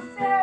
você.